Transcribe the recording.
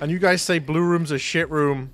And you guys say blue room's a shit room.